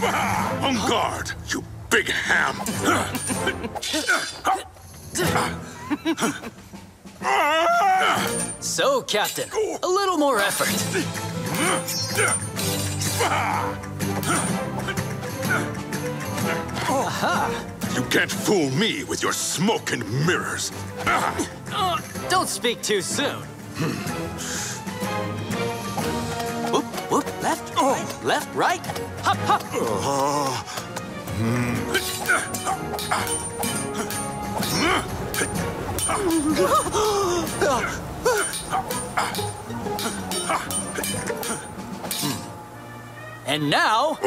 On guard, you big ham! So, Captain, a little more effort. You can't fool me with your smoke and mirrors. Uh, don't speak too soon. Left, right. Hop, hop. And now,